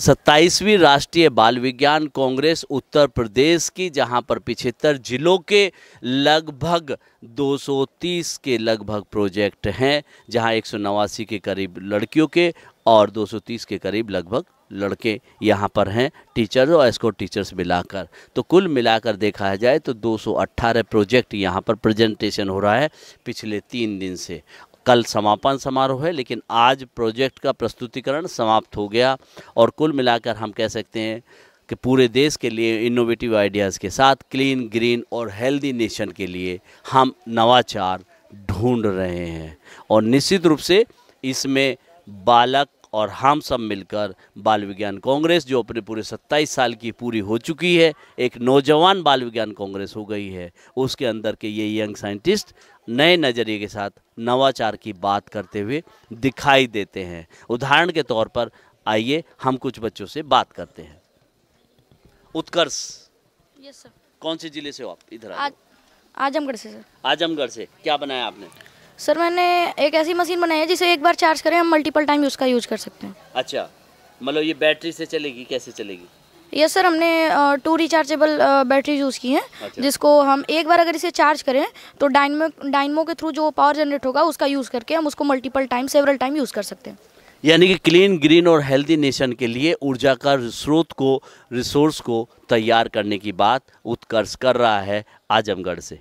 सत्ताईसवीं राष्ट्रीय बाल विज्ञान कांग्रेस उत्तर प्रदेश की, जहाँ पर पिछहत्तर जिलों के लगभग 230 के लगभग प्रोजेक्ट हैं, जहाँ एक सौ नवासी के करीब लड़कियों के और 230 के करीब लगभग लड़के यहाँ पर हैं, टीचर्स और एस्कोट टीचर्स मिलाकर। तो कुल मिलाकर देखा जाए तो 218 प्रोजेक्ट यहाँ पर प्रेजेंटेशन हो रहा है पिछले तीन दिन से। कल समापन समारोह है, लेकिन आज प्रोजेक्ट का प्रस्तुतिकरण समाप्त हो गया और कुल मिलाकर हम कह सकते हैं कि पूरे देश के लिए इनोवेटिव आइडियाज़ के साथ क्लीन ग्रीन और हेल्दी नेशन के लिए हम नवाचार ढूंढ रहे हैं। और निश्चित रूप से इसमें बालक और हम सब मिलकर बाल विज्ञान कांग्रेस जो अपने पूरे 27 साल की पूरी हो चुकी है एक नौजवान बाल विज्ञान कांग्रेस हो गई है। उसके अंदर के ये यंग साइंटिस्ट नए नज़रिए के साथ नवाचार की बात करते हुए दिखाई देते हैं। उदाहरण के तौर पर आइए हम कुछ बच्चों से बात करते हैं। उत्कर्ष यस सर कौन से ज़िले से हो आप? इधर आजमगढ़ से सर आजमगढ़ से। क्या बनाया आपने? सर मैंने एक ऐसी मशीन बनाई है जिसे एक बार चार्ज करें हम मल्टीपल टाइम उसका यूज़ कर सकते हैं। अच्छा मतलब ये बैटरी से चलेगी कैसे चलेगी? यस सर हमने टू रिचार्जेबल बैटरी यूज़ की हैं अच्छा। जिसको हम एक बार अगर इसे चार्ज करें तो डाइनमो डाइनमो के थ्रू जो पावर जनरेट होगा उसका यूज़ करके हम उसको multiple time several time use कर सकते हैं। यानी कि क्लीन ग्रीन और हेल्दी नेशन के लिए ऊर्जा का स्रोत को रिसोर्स को तैयार करने की बात उत्कर्ष कर रहा है आजमगढ़ से।